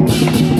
Thank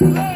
Love.